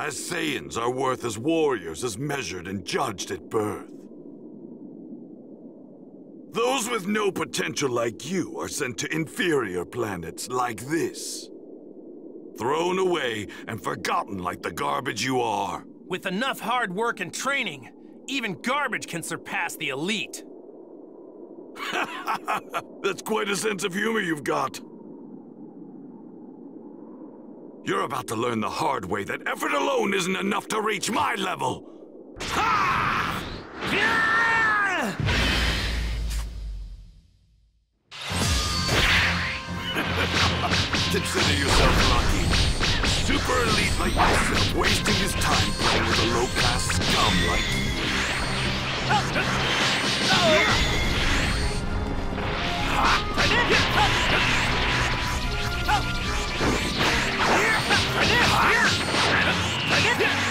as Saiyans are worth as warriors as measured and judged at birth. Those with no potential like you are sent to inferior planets like this. Thrown away and forgotten like the garbage you are. With enough hard work and training, even garbage can surpass the elite. That's quite a sense of humor you've got. You're about to learn the hard way that effort alone isn't enough to reach my level. Ha! Consider yourself lucky. Super elite like myself wasting his time playing with a low-class scum like Try this! Try this! Try this! Ah!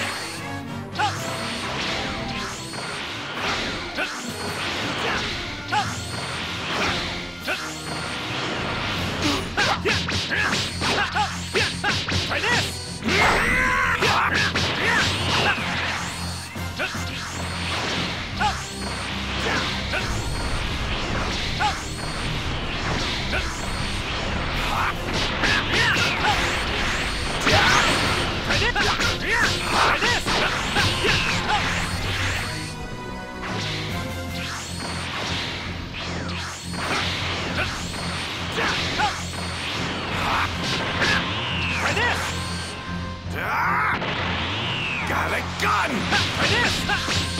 Gun! Try this!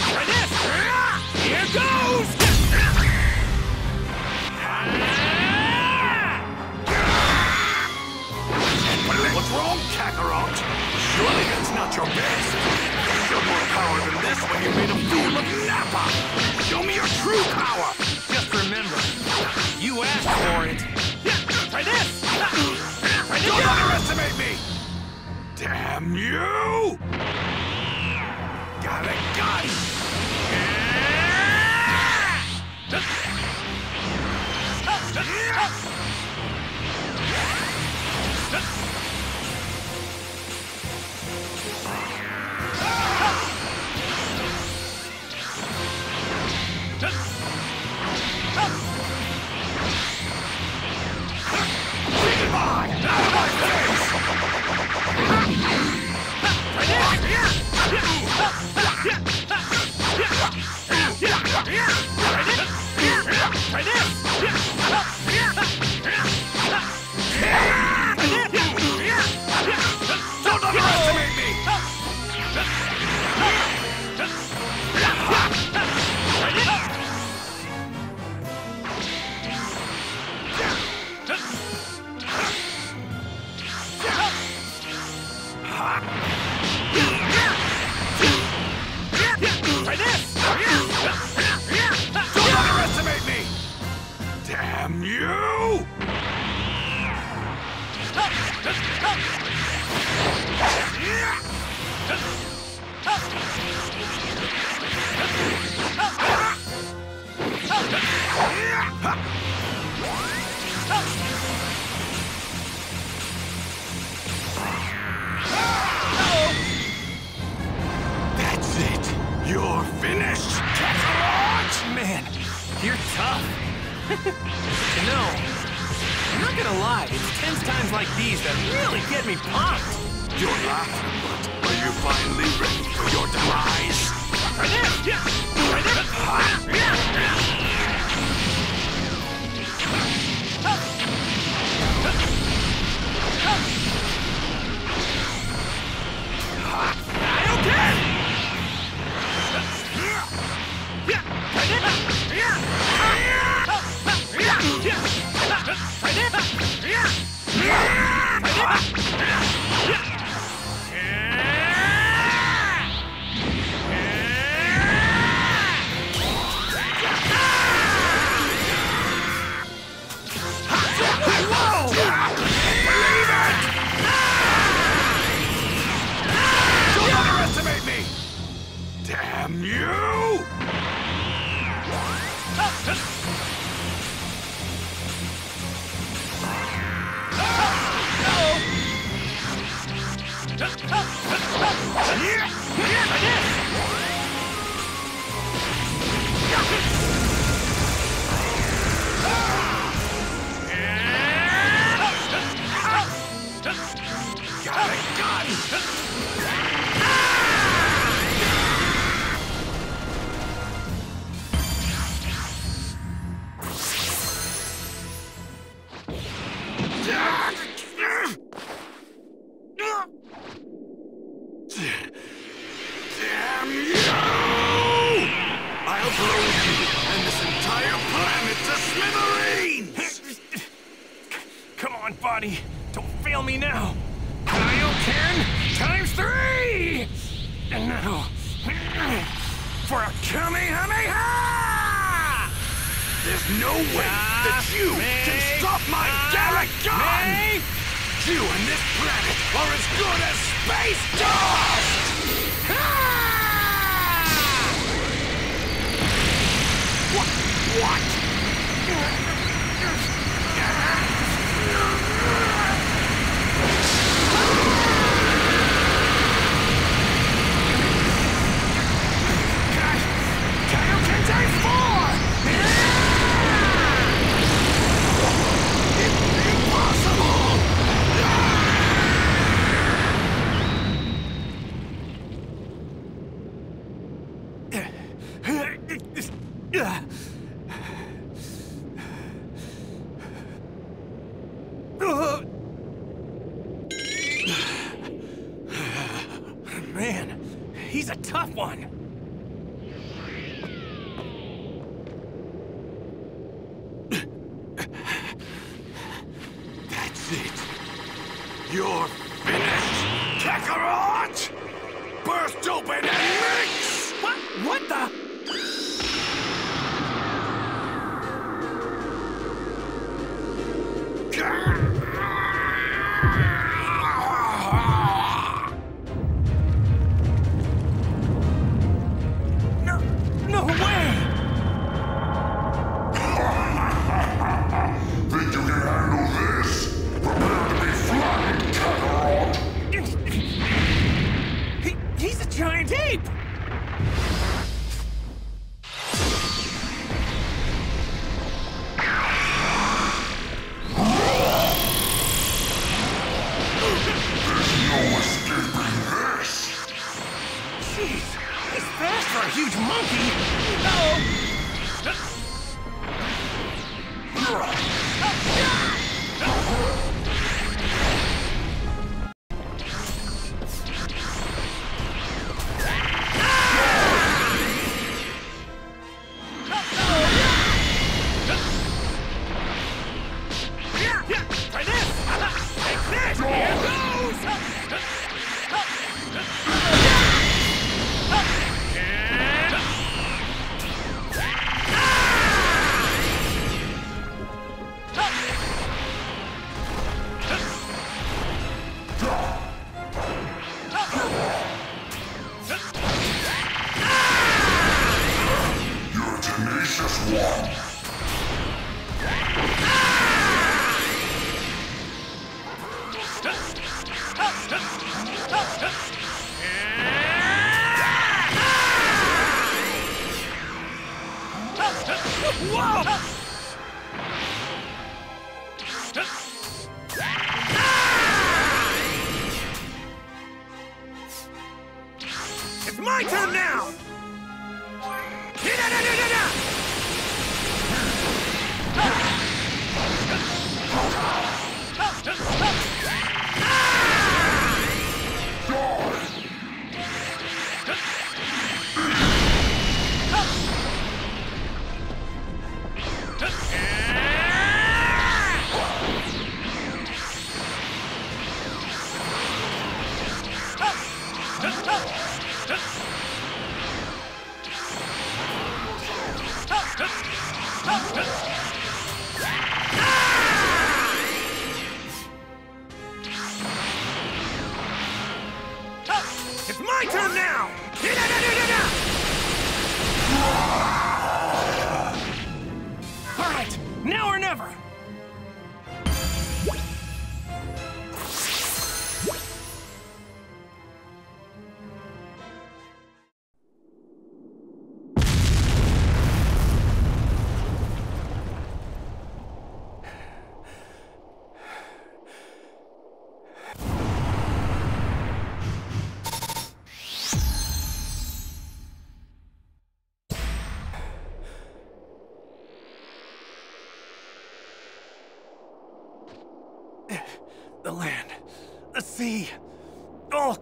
Try this! Here goes! What's wrong, Kakarot? Surely that's not your best. You're more power than this when you made a fool of Nappa! Show me your true power! Just remember, you asked for it. Try this! Don't this! underestimate me! Damn you! やった!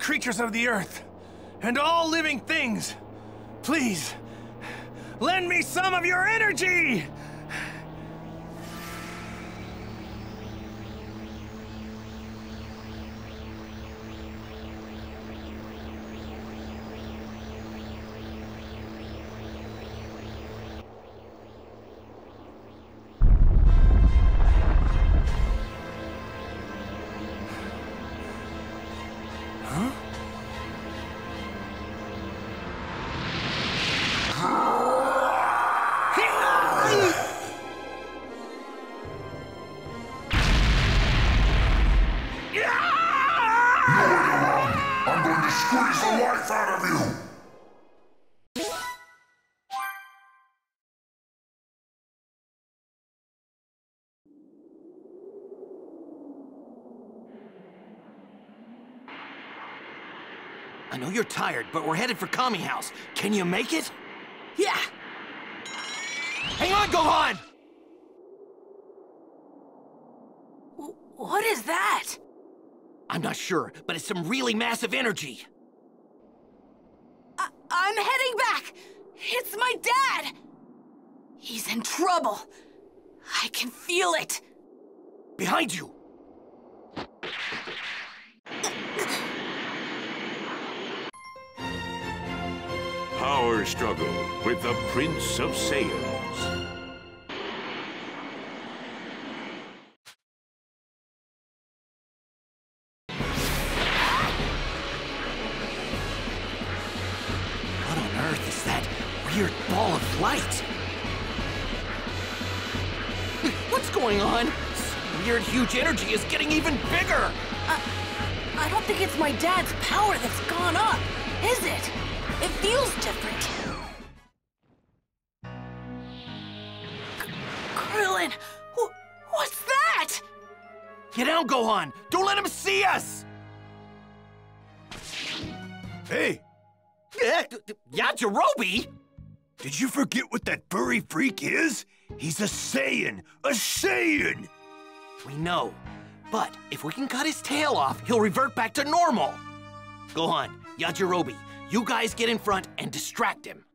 creatures of the earth, and all living things, please, lend me some of your energy! I know you're tired, but we're headed for Kami House. Can you make it? Yeah! Hang on, Gohan! What is that? I'm not sure, but it's some really massive energy. I I'm heading back! It's my dad! He's in trouble. I can feel it. Behind you! Struggle with the Prince of Saiyans. What on earth is that weird ball of light? What's going on? This weird, huge energy is getting even bigger! Uh, I don't think it's my dad's power that's gone up, is it? It feels different. Krillin, wh- what's that? Get down, Gohan! Don't let him see us! Hey, d- Yajirobe? did you forget what that furry freak is? He's a Saiyan! A Saiyan! We know. But if we can cut his tail off, he'll revert back to normal. Gohan, Yajirobe, you guys get in front and distract him.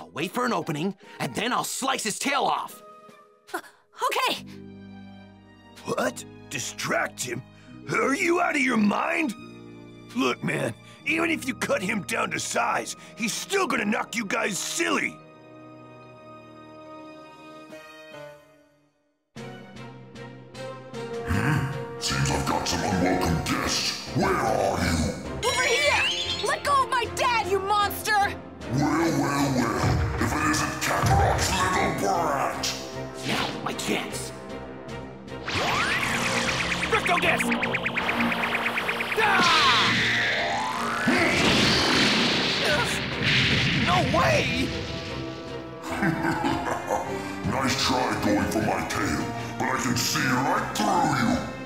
I'll wait for an opening, and then I'll slice his tail off. Okay, What? Distract him? Are you out of your mind? Look, man, even if you cut him down to size, he's still gonna knock you guys silly. Hmm. Seems I've got some unwelcome guests. Where are you? Chance. Destructo disc! No way! Nice try going for my tail, but I can see right through you.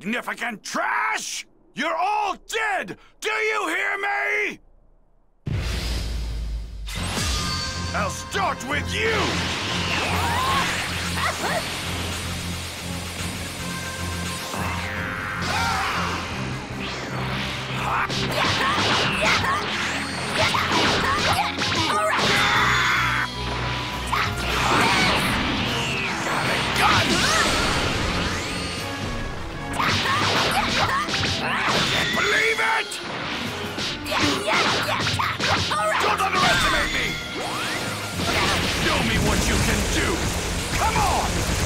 Insignificant trash! You're all dead! Do you hear me? I'll start with you! Don't underestimate me! Show me what you can do! Come on!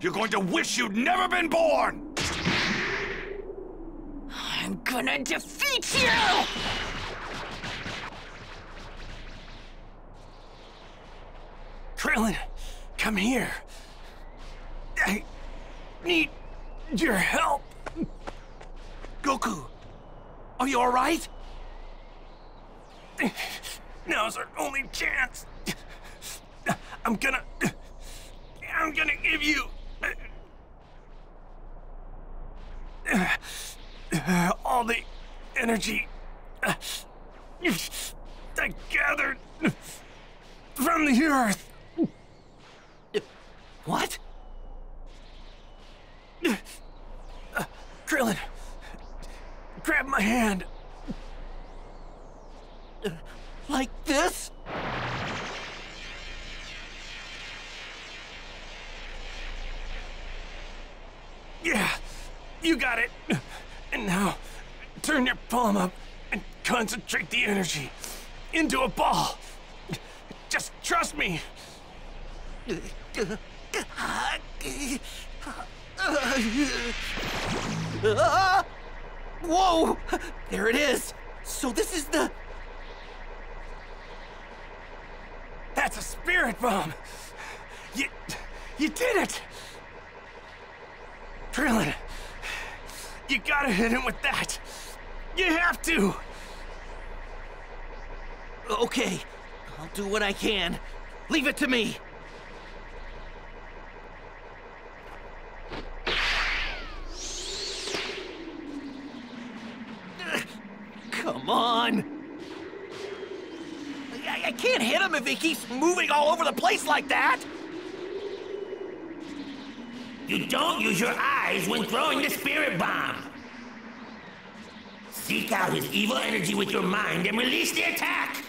You're going to wish you'd never been born! I'm gonna defeat you! Krillin, come here. I need your help. Goku, are you all right? Now's our only chance. I'm gonna. I'm gonna give you. All the energy I gathered from the earth. What? Uh, Krillin, grab my hand. Like this? Yeah, you got it. And now, turn your palm up and concentrate the energy into a ball. Just trust me. Ah! Whoa! There it is! So this is the... That's a spirit bomb. You, you did it. Krillin, you gotta hit him with that. You have to. Okay, I'll do what I can. Leave it to me. Come on! I, I can't hit him if he keeps moving all over the place like that! You don't use your eyes when throwing the spirit bomb. Seek out his evil energy with your mind and release the attack.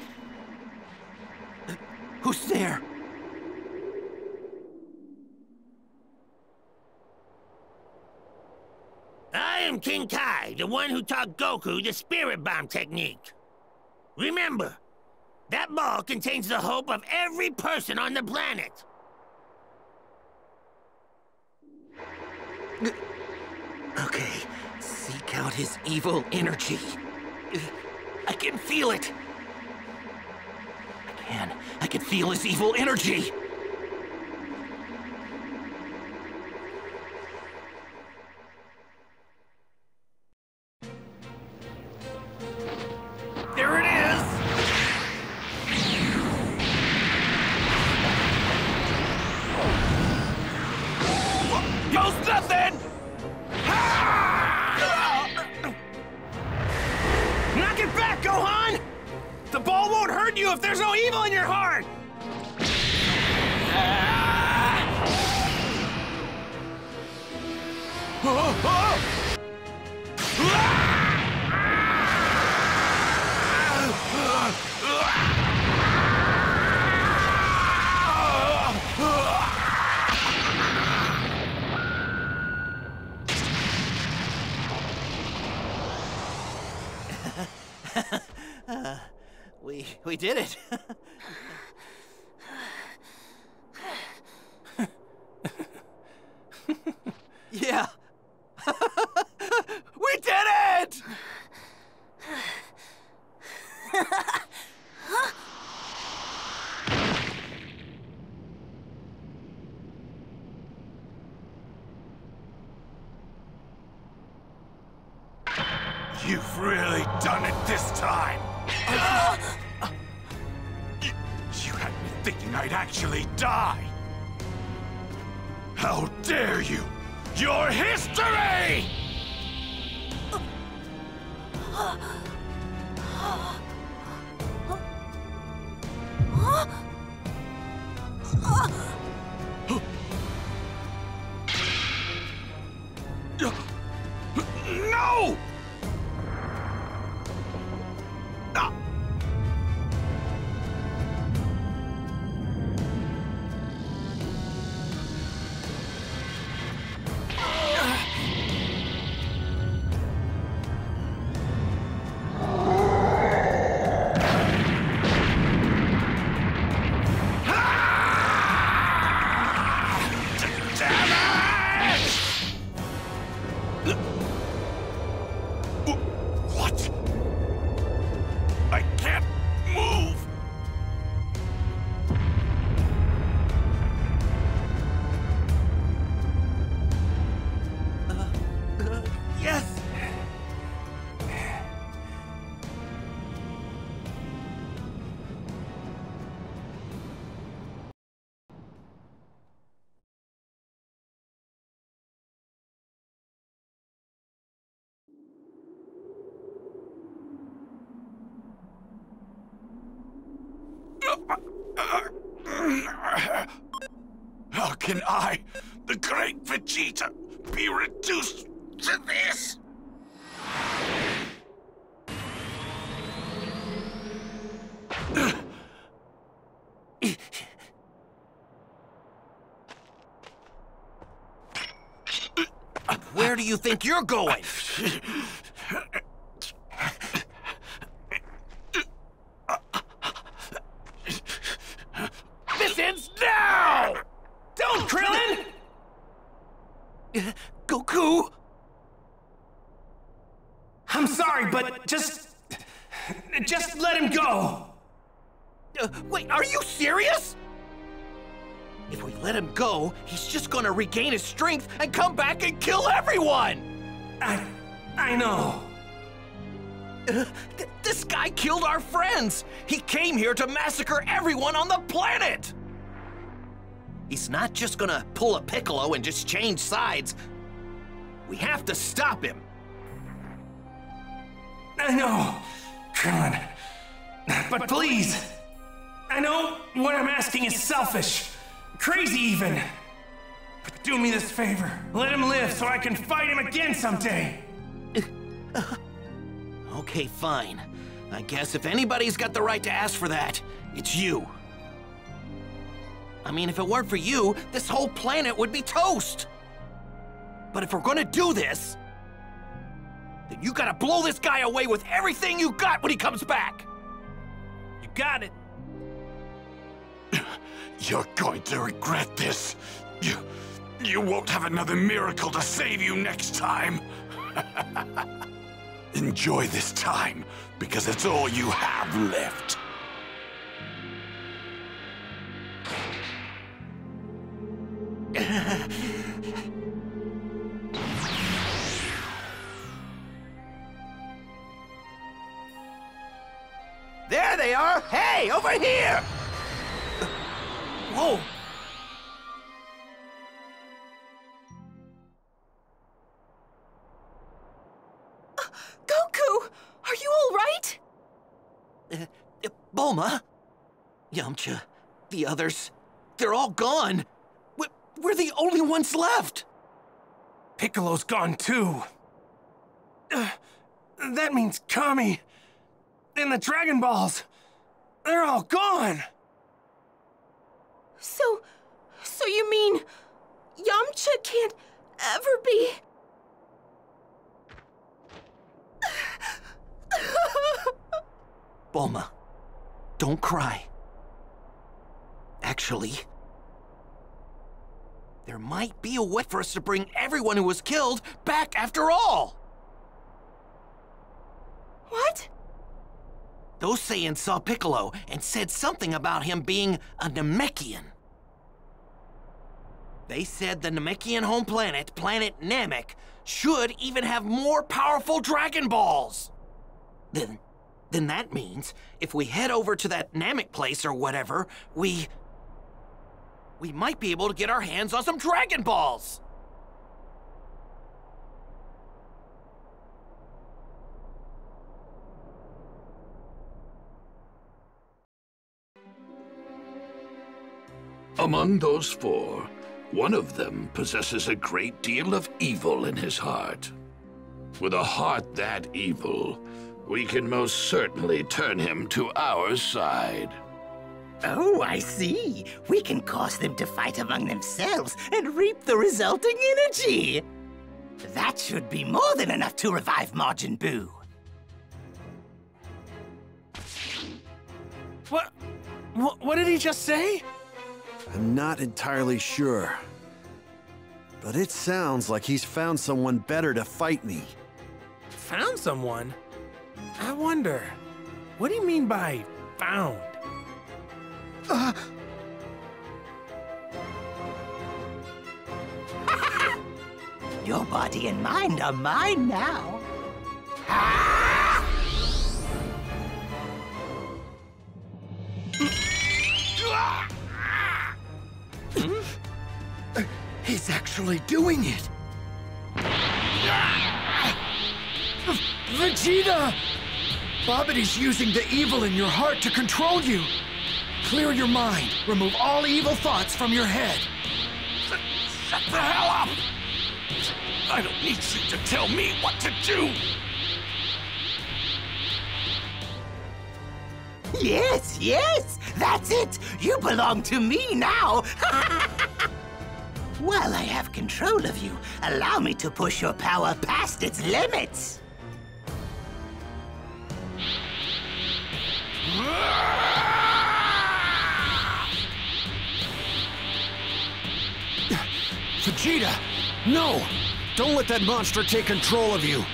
Who's there? I am King Kai, the one who taught Goku the spirit bomb technique. Remember, that ball contains the hope of every person on the planet. Okay, seek out his evil energy. I can feel it. I can. I can feel his evil energy. We did it. yeah. we did it! You've really done it this time! thinking I'd actually die! How dare you! Your history! Reduced to this? Where do you think you're going? this ends now! Go, he's just gonna regain his strength and come back and kill everyone! I... I know. Uh, th this guy killed our friends! He came here to massacre everyone on the planet! He's not just gonna pull a Piccolo and just change sides. We have to stop him. I know, Krillin. But please, I know what I'm asking is selfish, crazy even. But do me this favor. Let him live so I can fight him again someday. Okay, fine. I guess if anybody's got the right to ask for that, it's you. I mean, if it weren't for you, this whole planet would be toast. But if we're gonna do this, then you gotta blow this guy away with everything you got when he comes back. You got it. You're going to regret this. You, you won't have another miracle to save you next time. Enjoy this time, because it's all you have left. There they are! Hey, over here! Whoa! Goku! Are you all right? Uh, uh, Bulma? Yamcha? The others? They're all gone! We're, we're the only ones left! Piccolo's gone too. Uh, that means Kami and the Dragon Balls. They're all gone. So, so you mean Yamcha can't ever be? Bulma, don't cry. Actually, there might be a way for us to bring everyone who was killed back after all! What? Those Saiyans saw Piccolo and said something about him being a Namekian. They said the Namekian home planet, planet Namek, should even have more powerful Dragon Balls. Then, then that means if we head over to that Namek place or whatever, we... We might be able to get our hands on some Dragon Balls! Among those four, one of them possesses a great deal of evil in his heart. With a heart that evil, we can most certainly turn him to our side. Oh, I see. We can cause them to fight among themselves and reap the resulting energy. That should be more than enough to revive Majin Buu. What? What, what did he just say? I'm not entirely sure. But it sounds like he's found someone better to fight me. Found someone? I wonder. What do you mean by found? Your body and mind are mine now. Mm-hmm. He's actually doing it! Vegeta! Babidi's using the evil in your heart to control you. Clear your mind. Remove all evil thoughts from your head. Shut the hell up! I don't need you to tell me what to do! Yes, yes, that's it. You belong to me now. While I have control of you, allow me to push your power past its limits. Vegeta! No! Don't let that monster take control of you!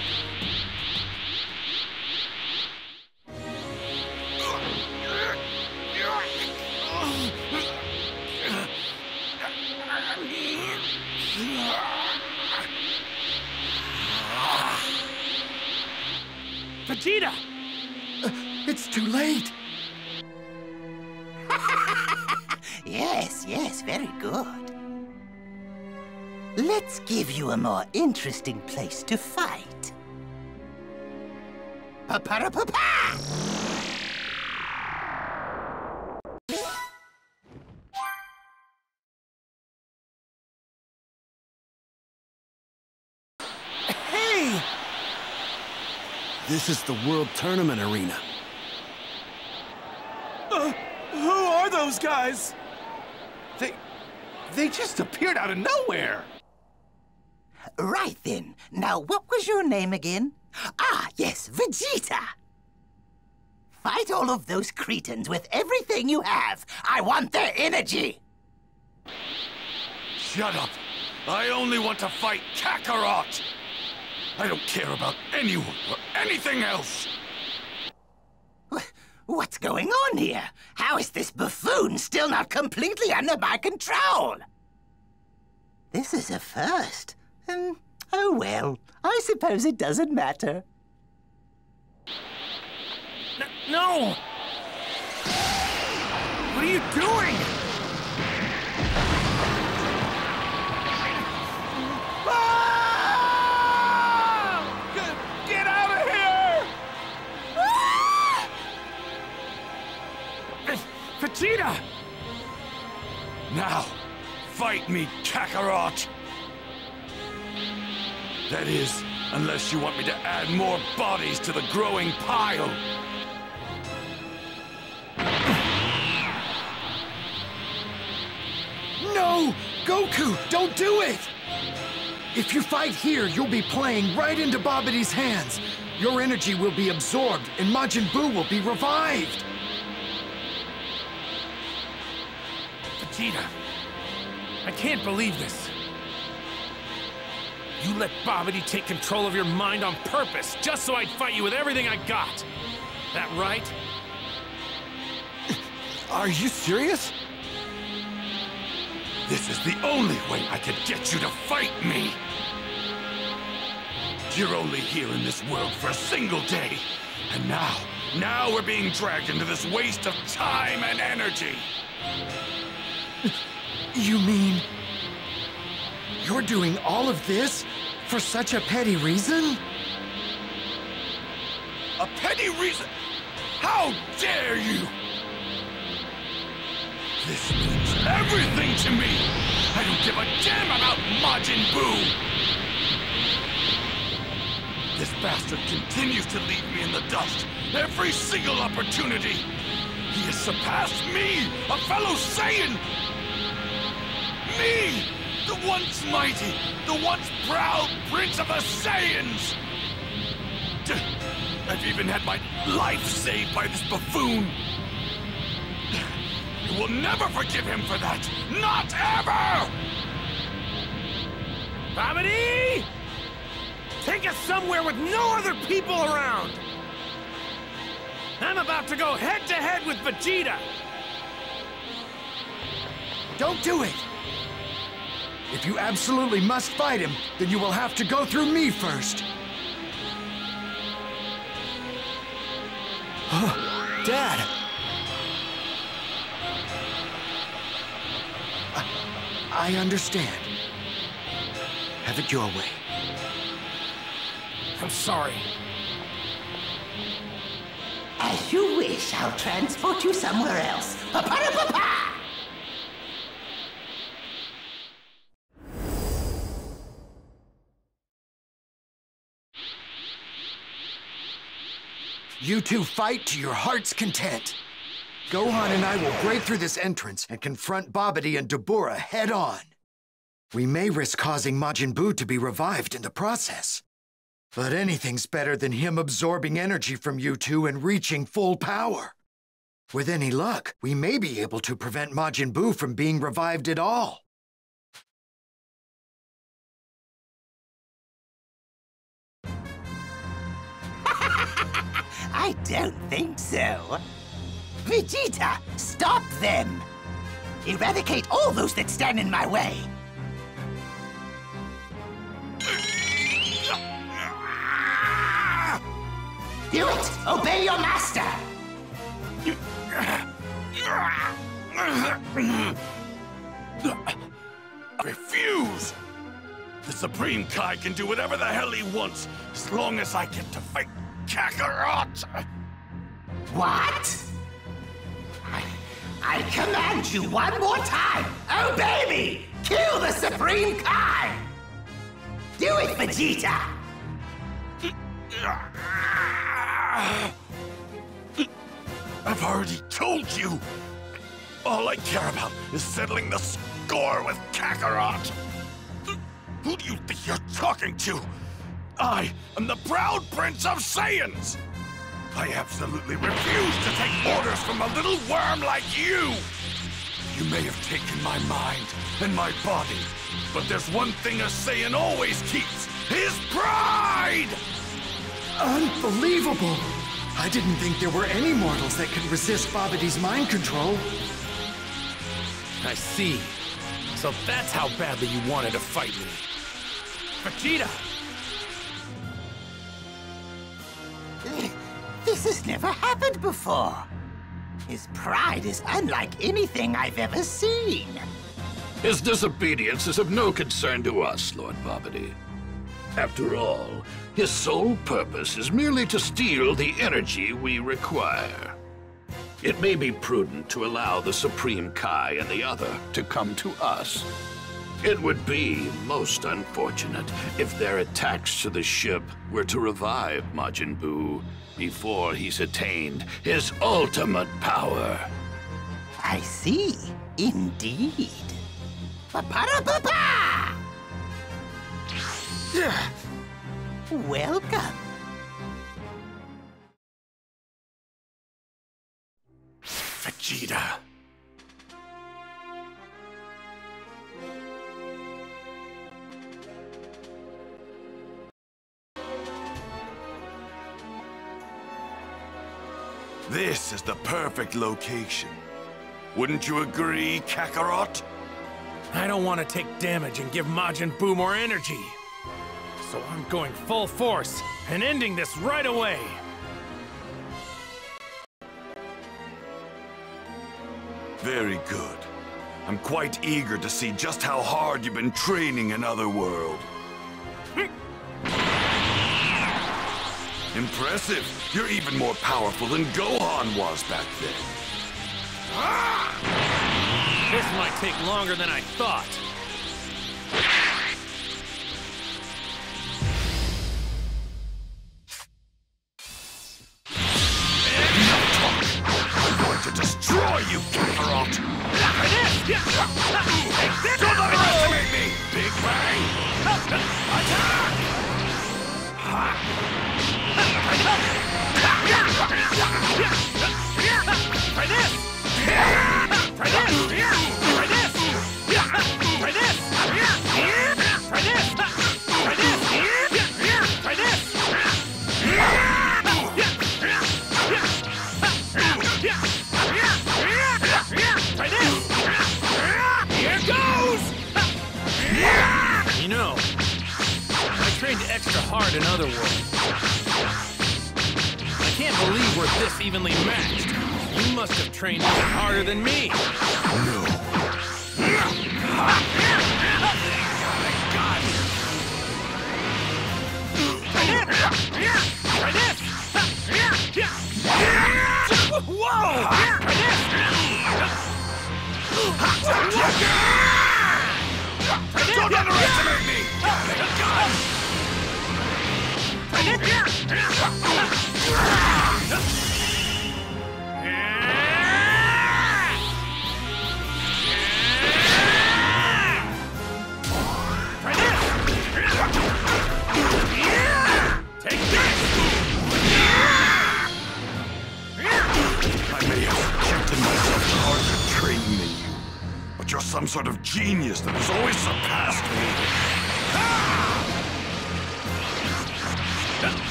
Let's you a more interesting place to fight. Pa-pa-da-pa-pa! Hey! This is the World Tournament Arena. Uh, who are those guys? They... they just appeared out of nowhere! Right then. Now, what was your name again? Ah, yes, Vegeta! Fight all of those Cretans with everything you have. I want their energy! Shut up! I only want to fight Kakarot! I don't care about anyone or anything else! What's going on here? How is this buffoon still not completely under my control? This is a first. Um, oh well, I suppose it doesn't matter. N- no! What are you doing? Ah! Get, get out of here! Ah! Vegeta! Now, fight me, Kakarot! That is, unless you want me to add more bodies to the growing pile. No! Goku, don't do it! If you fight here, you'll be playing right into Babidi's hands. Your energy will be absorbed, and Majin Buu will be revived. Vegeta, I can't believe this. You let Babidi take control of your mind on purpose, just so I'd fight you with everything I got. That right? Are you serious? This is the only way I could get you to fight me! You're only here in this world for a single day. And now, now we're being dragged into this waste of time and energy. You mean... You're doing all of this for such a petty reason? A petty reason? How dare you! This means everything to me! I don't give a damn about Majin Buu! This bastard continues to leave me in the dust every single opportunity! He has surpassed me, a fellow Saiyan! Me! The once mighty, the once proud prince of the Saiyans! I've even had my life saved by this buffoon! You will never forgive him for that! Not ever! Babidi! Take us somewhere with no other people around! I'm about to go head to head with Vegeta! Don't do it! If you absolutely must fight him, then you will have to go through me first. Dad! I understand. Have it your way. I'm sorry. As you wish, I'll transport you somewhere else. Pa-pa-da-pa-pa! You two fight to your heart's content. Gohan and I will break through this entrance and confront Babidi and Dabura head on. We may risk causing Majin Buu to be revived in the process. But anything's better than him absorbing energy from you two and reaching full power. With any luck, we may be able to prevent Majin Buu from being revived at all. I don't think so. Vegeta, stop them! Eradicate all those that stand in my way! Do it! Obey your master! Refuse! The Supreme Kai can do whatever the hell he wants, as long as I get to fight Kakarot! What? I, I command you one more time! Oh, Obey me! Kill the Supreme Kai! Do it, Vegeta! I've already told you! All I care about is settling the score with Kakarot! Who do you think you're talking to? I am the proud Prince of Saiyans! I absolutely refuse to take orders from a little worm like you! You may have taken my mind and my body, but there's one thing a Saiyan always keeps, his pride! Unbelievable! I didn't think there were any mortals that could resist Babidi's mind control. I see. So that's how badly you wanted to fight me. Vegeta! Never happened before. His pride is unlike anything I've ever seen. His disobedience is of no concern to us, Lord Babidi. After all, his sole purpose is merely to steal the energy we require. It may be prudent to allow the Supreme Kai and the other to come to us. It would be most unfortunate if their attacks to the ship were to revive Majin Buu before he's attained his ultimate power. I see. Indeed. Pa-pa-da-pa-pa! Welcome. Vegeta. This is the perfect location. Wouldn't you agree, Kakarot? I don't want to take damage and give Majin Buu more energy. So I'm going full force and ending this right away. Very good. I'm quite eager to see just how hard you've been training in Otherworld. Impressive. You're even more powerful than Gohan was back then. This might take longer than I thought.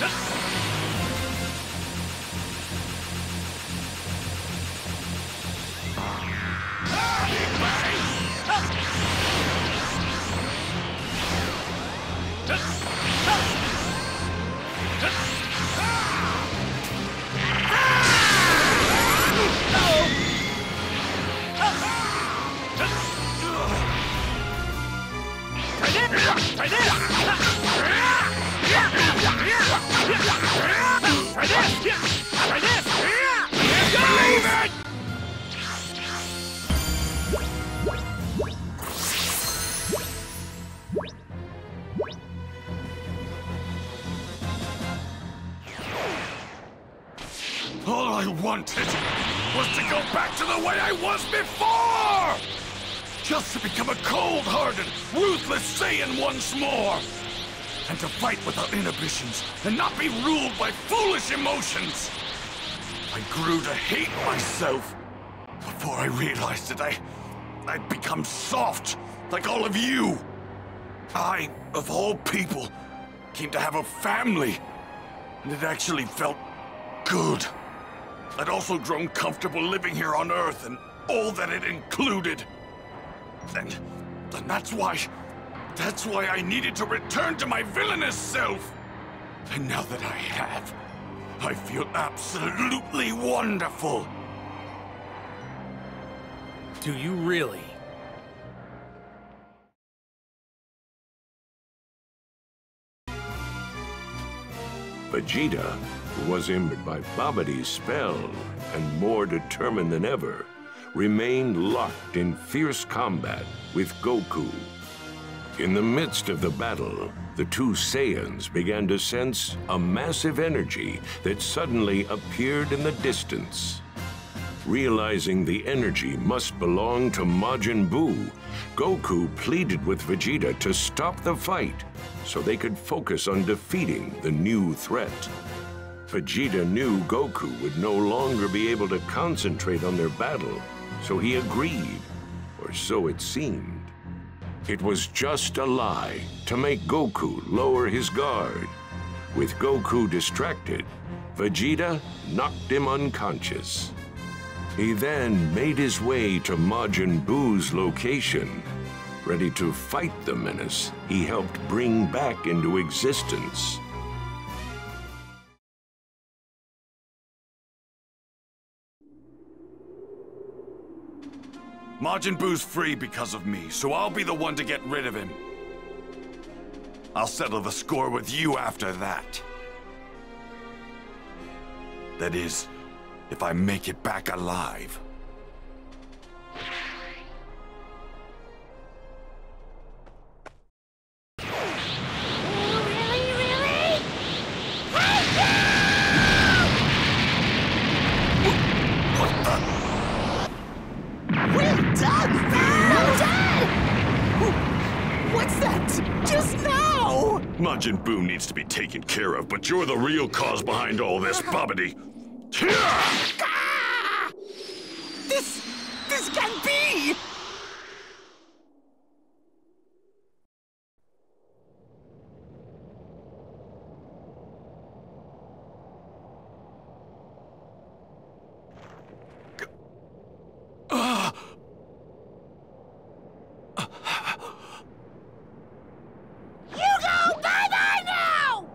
All once more! And to fight without inhibitions and not be ruled by foolish emotions! I grew to hate myself before I realized that I... I'd become soft, like all of you! I, of all people, came to have a family, and it actually felt good. I'd also grown comfortable living here on Earth and all that it included. And, and that's why, that's why I needed to return to my villainous self. And now that I have, I feel absolutely wonderful. Do you really? Vegeta, who was injured by Babidi's spell and more determined than ever, remained locked in fierce combat with Goku. In the midst of the battle, the two Saiyans began to sense a massive energy that suddenly appeared in the distance. Realizing the energy must belong to Majin Buu, Goku pleaded with Vegeta to stop the fight so they could focus on defeating the new threat. Vegeta knew Goku would no longer be able to concentrate on their battle, so he agreed, or so it seemed. It was just a lie to make Goku lower his guard. With Goku distracted, Vegeta knocked him unconscious. He then made his way to Majin Buu's location, ready to fight the menace he helped bring back into existence. Majin Buu's free because of me, so I'll be the one to get rid of him. I'll settle the score with you after that. That is, if I make it back alive. Now! Majin needs to be taken care of, but you're the real cause behind all this, Babidi. This... this can't be! Hugo, bye-bye now!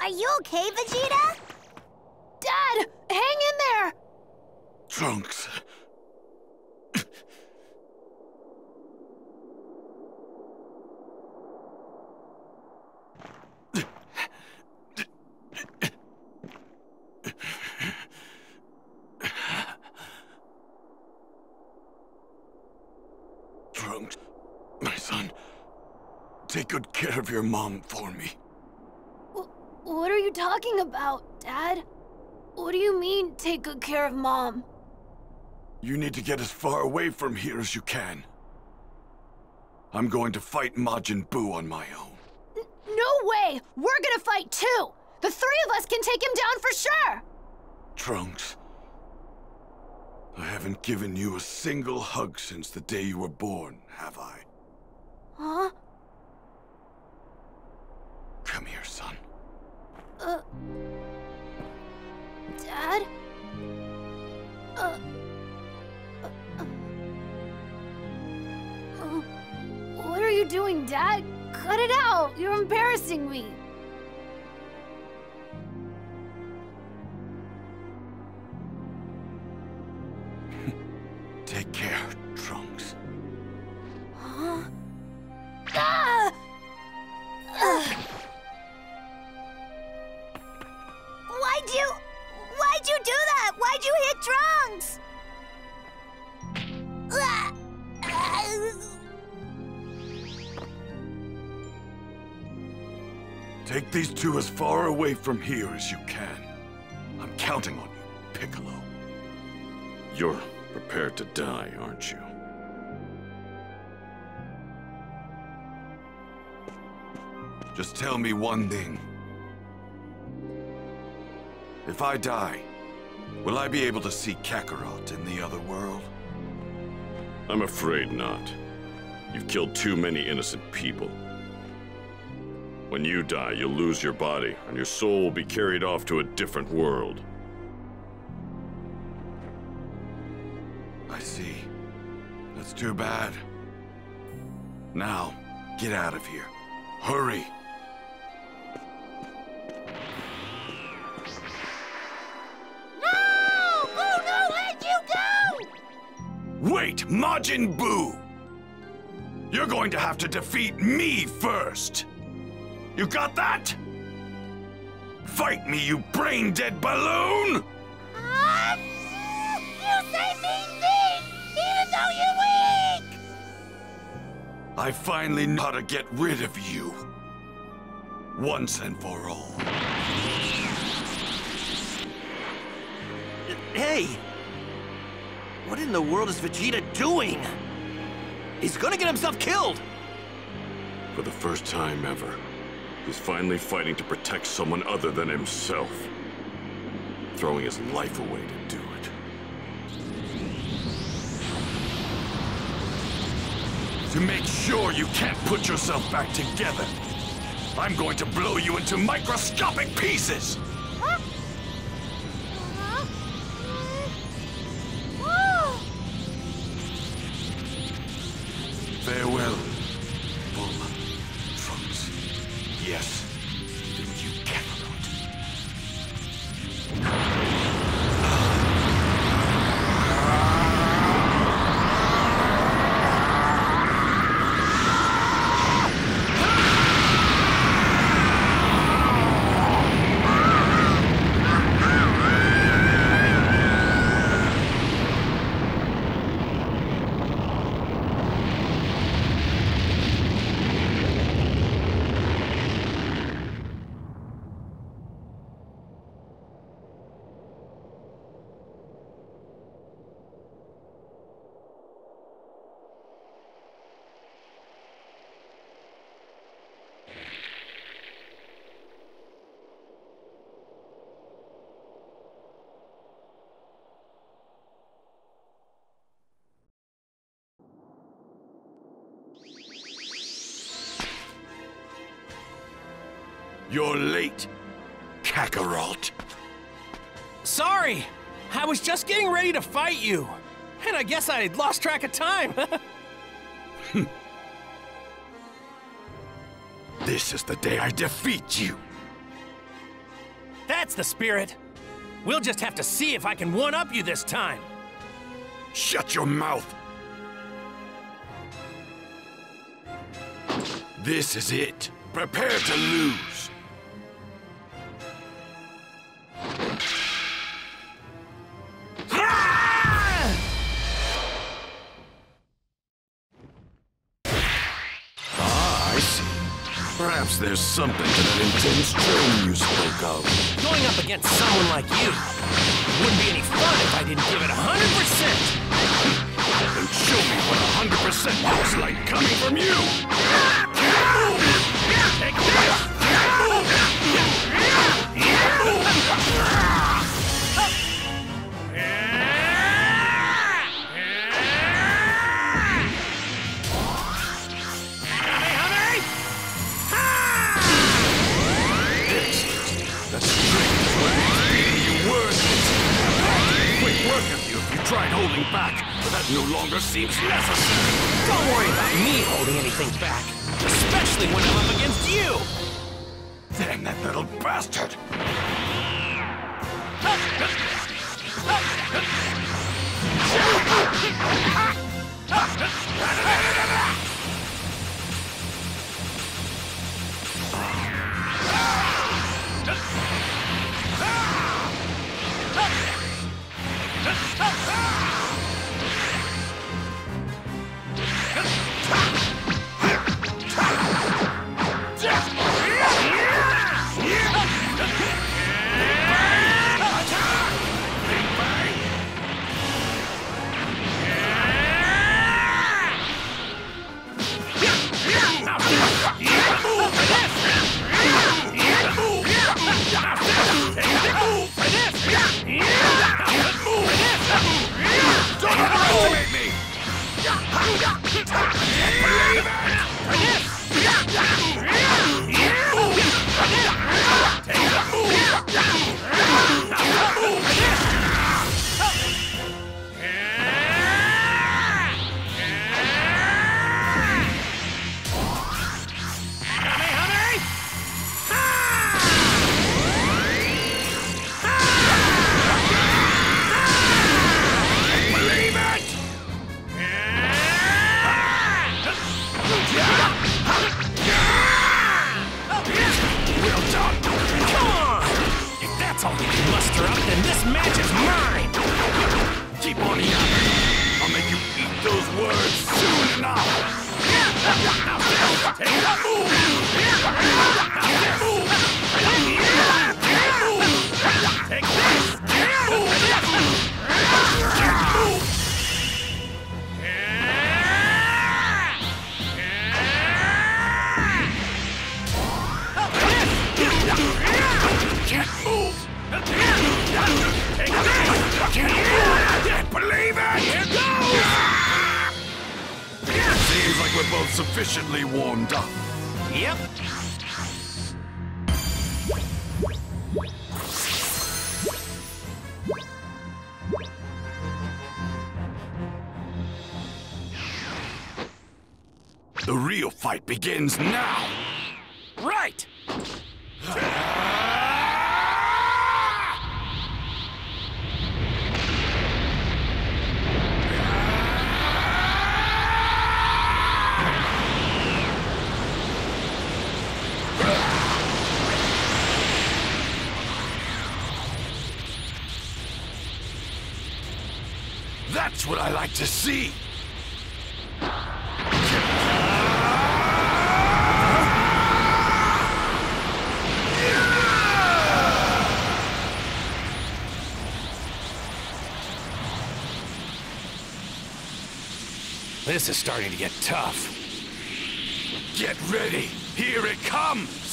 Are you okay, Vegeta? Dad, hang in there! Trunks. Trunks, my son, take good care of your mom for me. What are you talking about, Dad? What do you mean, take good care of Mom? You need to get as far away from here as you can. I'm going to fight Majin Buu on my own. No way! We're gonna fight too! The three of us can take him down for sure! Trunks, I haven't given you a single hug since the day you were born, have I? Huh? Cut it out! You're embarrassing me! From here as you can. I'm counting on you, Piccolo. You're prepared to die, aren't you? Just tell me one thing. If I die, will I be able to see Kakarot in the other world? I'm afraid not. You've killed too many innocent people. When you die, you'll lose your body, and your soul will be carried off to a different world. I see. That's too bad. Now, get out of here. Hurry! No! Buu, no, let you go! Wait, Majin Buu! You're going to have to defeat me first! You got that? Fight me, you brain-dead balloon! Um, you say mean things, even though you're weak! I finally know how to get rid of you. Once and for all. Hey! What in the world is Vegeta doing? He's gonna get himself killed! For the first time ever, he's finally fighting to protect someone other than himself. Throwing his life away to do it. To make sure you can't put yourself back together, I'm going to blow you into microscopic pieces! You're late, Kakarot. Sorry! I was just getting ready to fight you. And I guess I lost track of time. This is the day I defeat you. That's the spirit. We'll just have to see if I can one-up you this time. Shut your mouth. This is it. Prepare to lose. Perhaps there's something to that intense training you spoke of. Going up against someone like you wouldn't be any fun if I didn't give it 100%. Then show me what 100% looks like coming from you. Ah! Tried holding back, but that no longer seems necessary. Don't worry about me holding anything back. Especially when I'm up against you! Damn that little bastard! Don't That's what I like to see! This is starting to get tough. Get ready! Here it comes!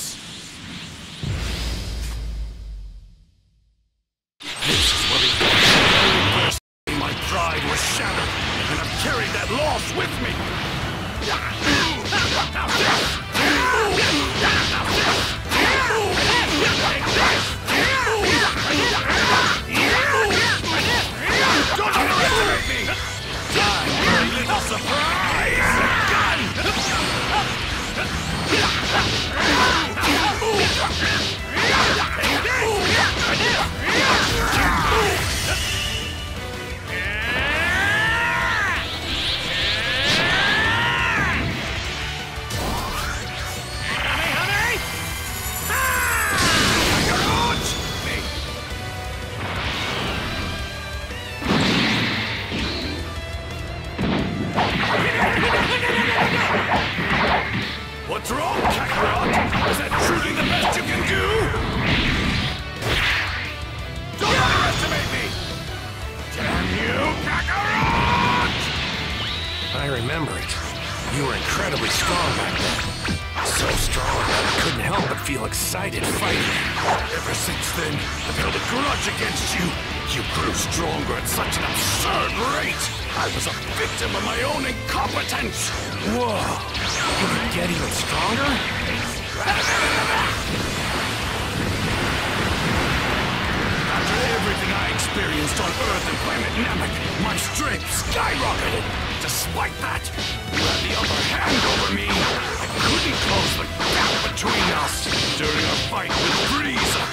Namek, my strength skyrocketed. Despite that, you had the upper hand over me. I couldn't close the gap between us during our fight with Frieza.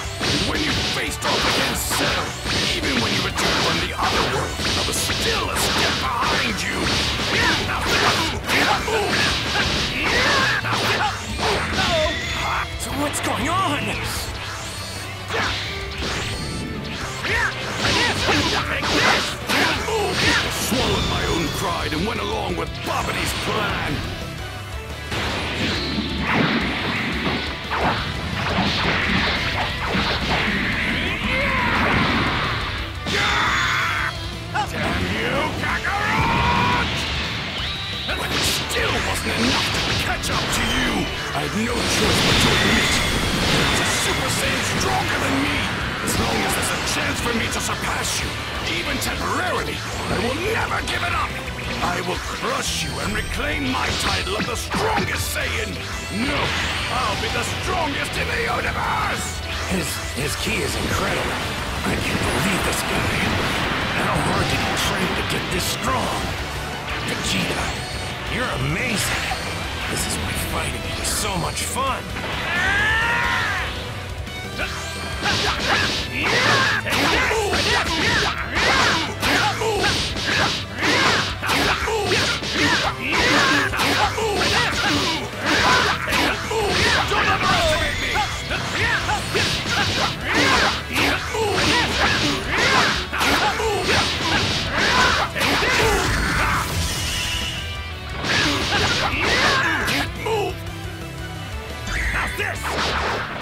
When you faced off against Cell, even when you returned from the other world, I was still a step behind you. What's going on? Swallowed my own pride and went along with Babidi's plan. Damn you, Kakarot! But it still wasn't enough to catch up to you. I had no choice but to admit there's a Super Saiyan stronger than me. As long as there's a chance for me to surpass you, even temporarily, I will never give it up. I will crush you and reclaim my title of the strongest Saiyan. No, I'll be the strongest in the universe. His his ki is incredible. I can't believe this guy. How hard did he train to get this strong? Vegeta, you're amazing. This is why fighting is so much fun. Don't underestimate me! Move! Now this!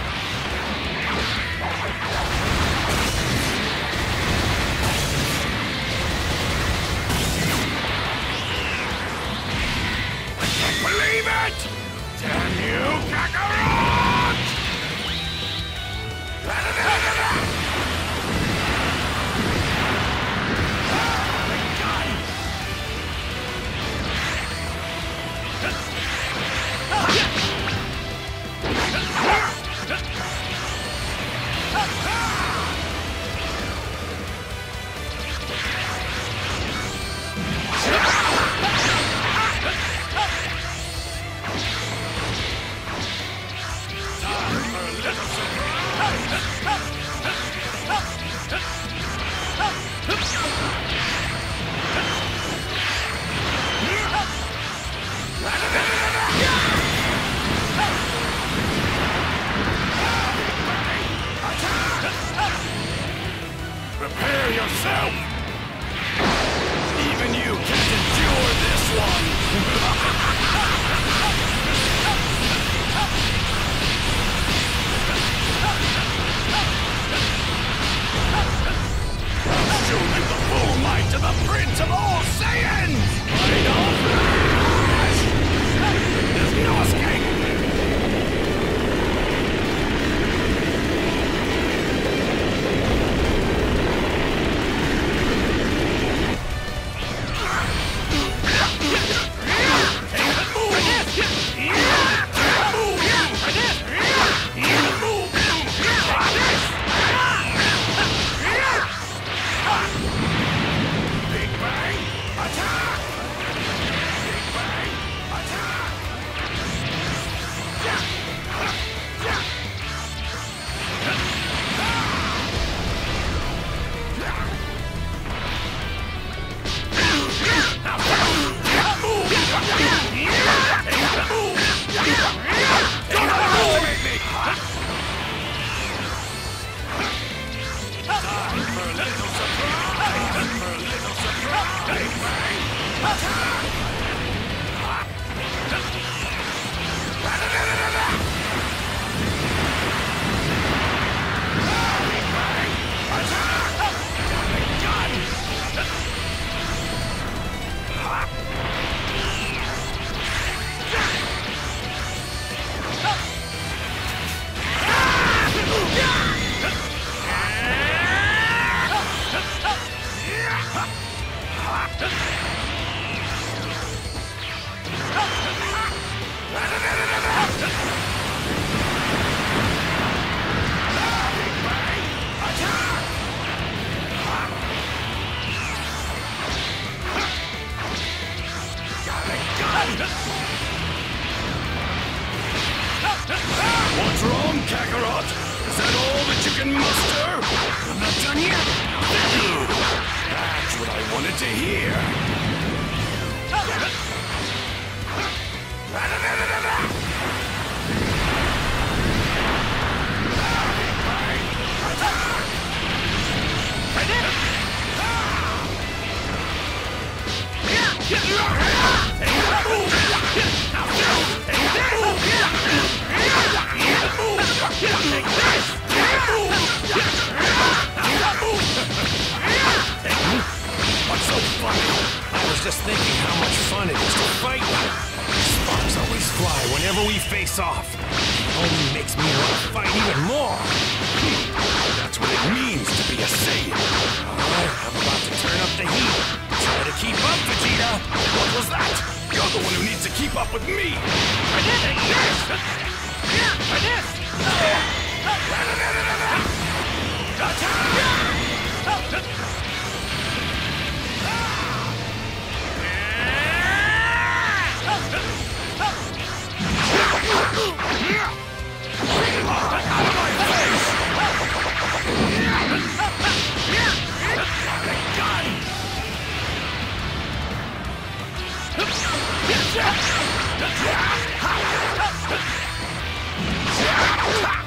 believe it? Damn you, Kakarot! Ha!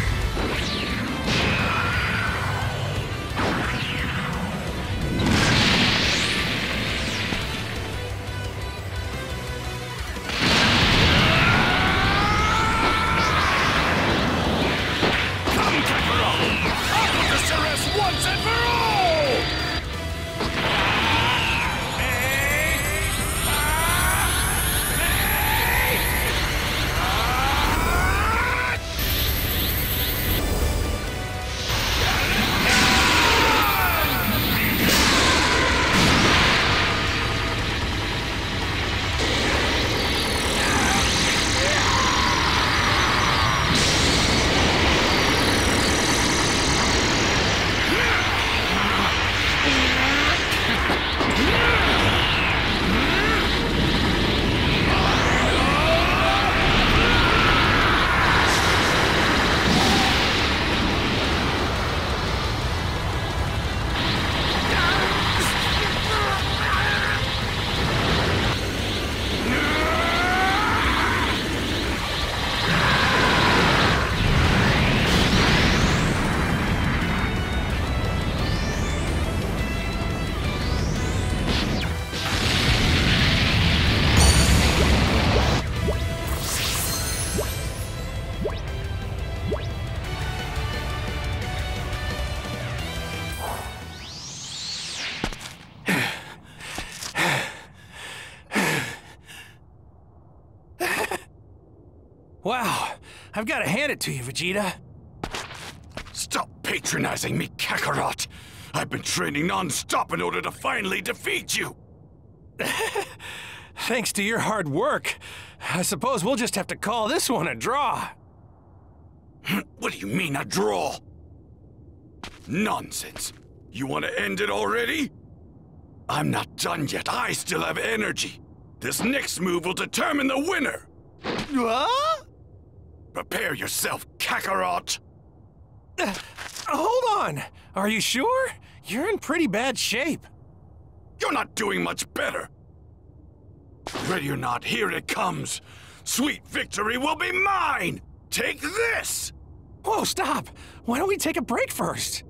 I've got to hand it to you, Vegeta. Stop patronizing me, Kakarot! I've been training non-stop in order to finally defeat you! Thanks to your hard work, I suppose we'll just have to call this one a draw. What do you mean, a draw? Nonsense. You want to end it already? I'm not done yet. I still have energy. This next move will determine the winner. What? Prepare yourself, Kakarot. Uh, hold on. Are you sure? You're in pretty bad shape. You're not doing much better. Ready or not, here it comes. Sweet victory will be mine! Take this! Whoa, stop! Why don't we take a break first?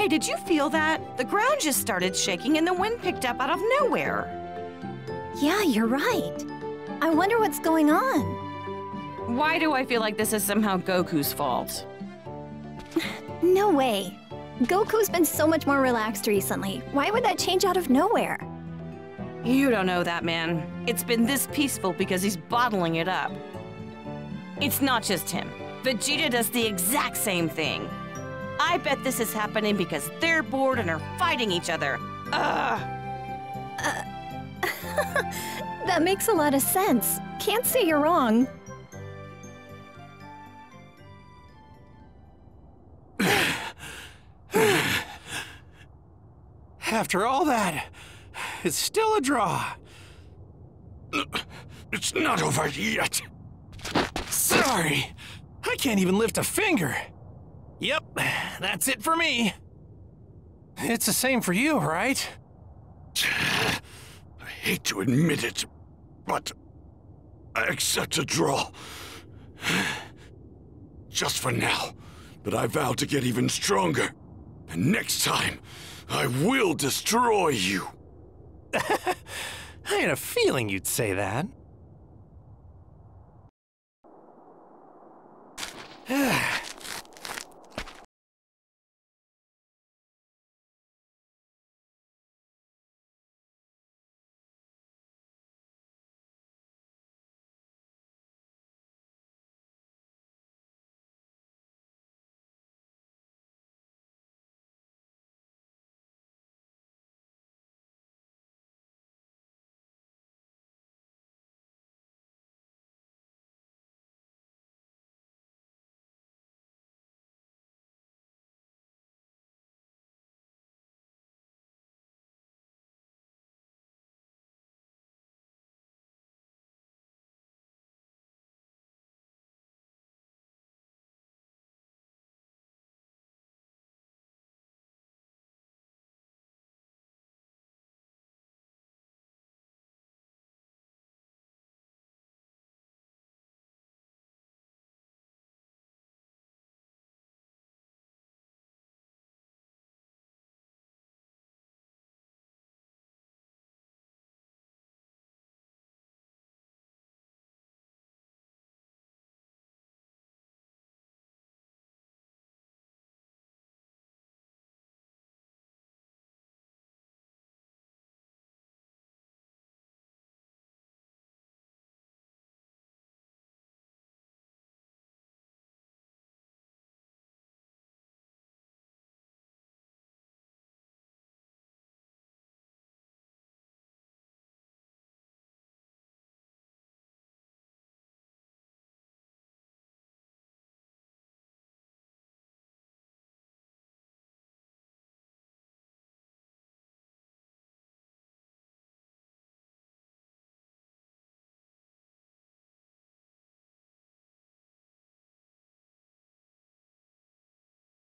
Hey, did you feel that? The ground just started shaking and the wind picked up out of nowhere. Yeah, you're right. I wonder what's going on. Why do I feel like this is somehow Goku's fault? No way. Goku's been so much more relaxed recently. Why would that change out of nowhere? You don't know that, man. It's been this peaceful because he's bottling it up. It's not just him. Vegeta does the exact same thing. I bet this is happening because they're bored and are fighting each other. Ugh. Uh, that makes a lot of sense. Can't say you're wrong. After all that, it's still a draw. It's not over yet. Sorry. I can't even lift a finger. Yep, that's it for me. It's the same for you, right? I hate to admit it, but I accept a draw. Just for now, but I vow to get even stronger. And next time, I will destroy you. I had a feeling you'd say that.